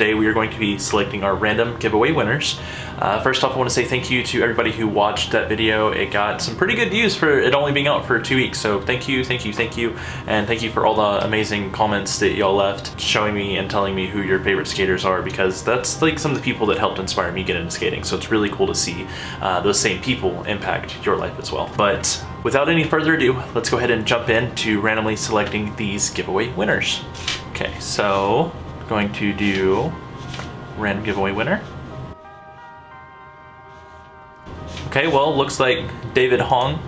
today we are going to be selecting our random giveaway winners. Uh, first off, I want to say thank you to everybody who watched that video. It got some pretty good views for it only being out for two weeks, so thank you, thank you, thank you, and thank you for all the amazing comments that y'all left showing me and telling me who your favorite skaters are because that's like some of the people that helped inspire me get into skating, so it's really cool to see uh, those same people impact your life as well. But without any further ado, let's go ahead and jump into randomly selecting these giveaway winners. Okay, so going to do random giveaway winner. Okay, well, looks like David Hong,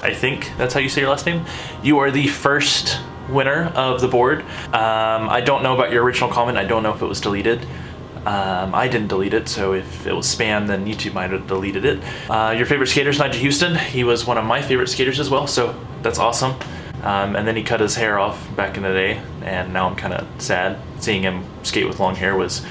I think that's how you say your last name. You are the first winner of the board. Um, I don't know about your original comment. I don't know if it was deleted. Um, I didn't delete it, so if it was spam, then YouTube might have deleted it. Uh, your favorite skater is Nyjah Huston. He was one of my favorite skaters as well, so that's awesome. Um, and then he cut his hair off back in the day, and now I'm kind of sad. Seeing him skate with long hair was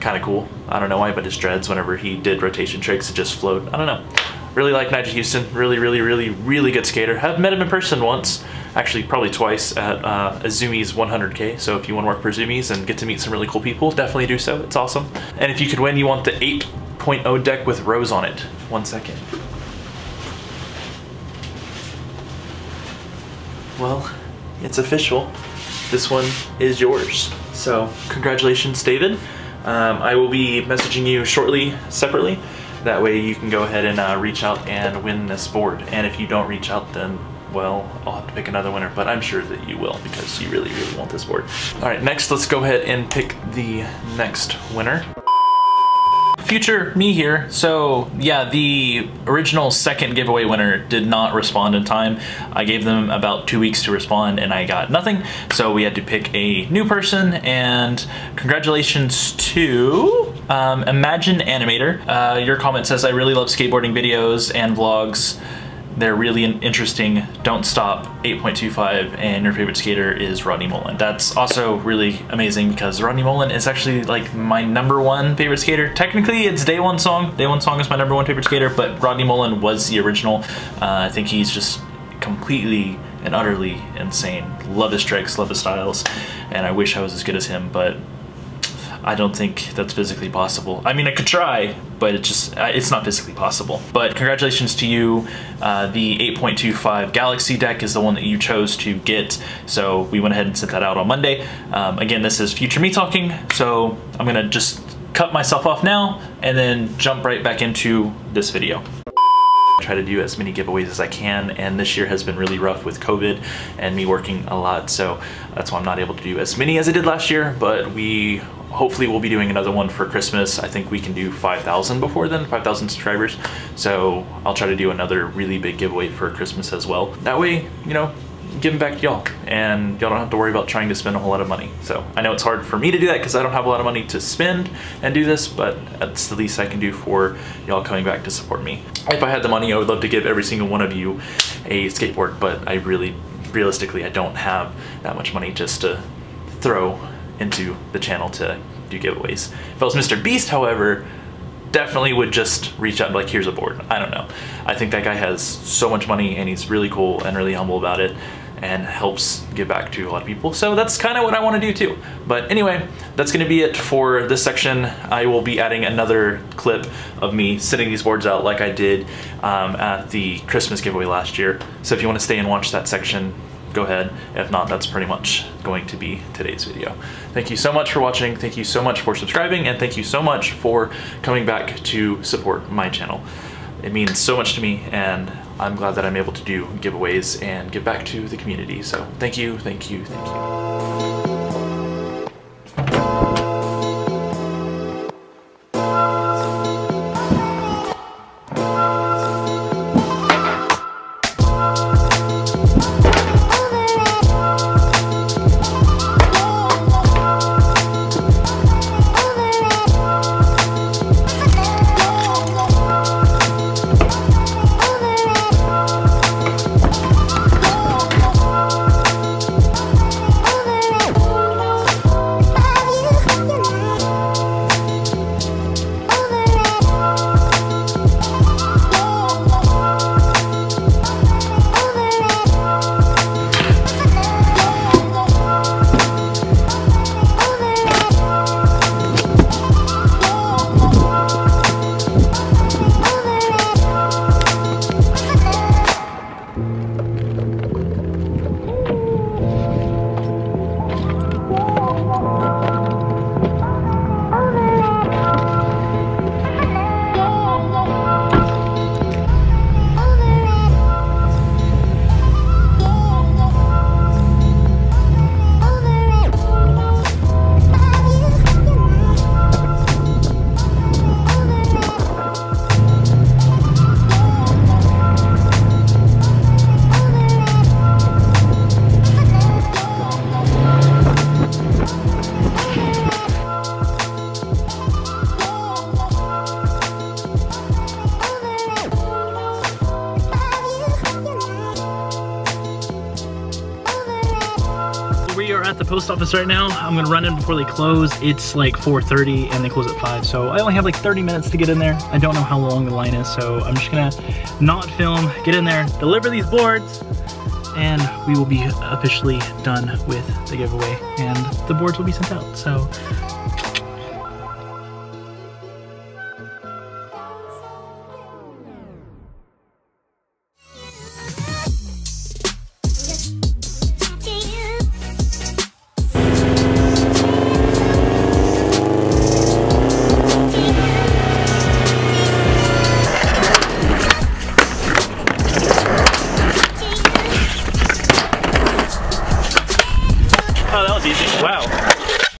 kind of cool. I don't know why, but his dreads, whenever he did rotation tricks, it just flowed. I don't know. Really like Nyjah Huston. Really, really, really, really good skater. Have met him in person once, actually probably twice at uh, Azumi's 100K. So if you want to work for Azumi's and get to meet some really cool people, definitely do so. It's awesome. And if you could win, you want the 8.0 deck with Rose on it. One second. Well, it's official. This one is yours. So congratulations, David. Um, I will be messaging you shortly separately. That way you can go ahead and uh, reach out and win this board. And if you don't reach out, then well, I'll have to pick another winner, but I'm sure that you will because you really, really want this board. All right, next, let's go ahead and pick the next winner future me here. So yeah, the original second giveaway winner did not respond in time. I gave them about two weeks to respond and I got nothing. So we had to pick a new person and congratulations to um, Imagine Animator. Uh, your comment says, I really love skateboarding videos and vlogs. They're really interesting. Don't stop 8.25 and your favorite skater is Rodney Mullen. That's also really amazing because Rodney Mullen is actually like my number one favorite skater. Technically it's Daewon Song. Daewon Song is my number one favorite skater, but Rodney Mullen was the original. Uh, I think he's just completely and utterly insane. Love his tricks, love his styles, and I wish I was as good as him, but I don't think that's physically possible. I mean, I could try, but it's just uh, it's not physically possible. But congratulations to you. Uh, the 8.25 Galaxy deck is the one that you chose to get, so we went ahead and sent that out on Monday. Um, again, this is future me talking, so I'm gonna just cut myself off now and then jump right back into this video try to do as many giveaways as I can and this year has been really rough with COVID and me working a lot so that's why I'm not able to do as many as I did last year but we hopefully we'll be doing another one for Christmas. I think we can do 5,000 before then, 5,000 subscribers. So I'll try to do another really big giveaway for Christmas as well. That way, you know, giving back to y'all and y'all don't have to worry about trying to spend a whole lot of money. So I know it's hard for me to do that because I don't have a lot of money to spend and do this, but that's the least I can do for y'all coming back to support me. If I had the money, I would love to give every single one of you a skateboard, but I really, realistically, I don't have that much money just to throw into the channel to do giveaways. If I was Mr. Beast, however, definitely would just reach out like, here's a board. I don't know. I think that guy has so much money and he's really cool and really humble about it and helps give back to a lot of people. So that's kind of what I want to do too. But anyway, that's going to be it for this section. I will be adding another clip of me sending these boards out like I did um, at the Christmas giveaway last year. So if you want to stay and watch that section, go ahead. If not, that's pretty much going to be today's video. Thank you so much for watching. Thank you so much for subscribing. And thank you so much for coming back to support my channel. It means so much to me and I'm glad that I'm able to do giveaways and give back to the community. So thank you, thank you, thank you. Post office right now. I'm gonna run in before they close. It's like 4.30 and they close at 5, so I only have like 30 minutes to get in there. I don't know how long the line is, so I'm just gonna not film, get in there, deliver these boards, and we will be officially done with the giveaway, and the boards will be sent out. So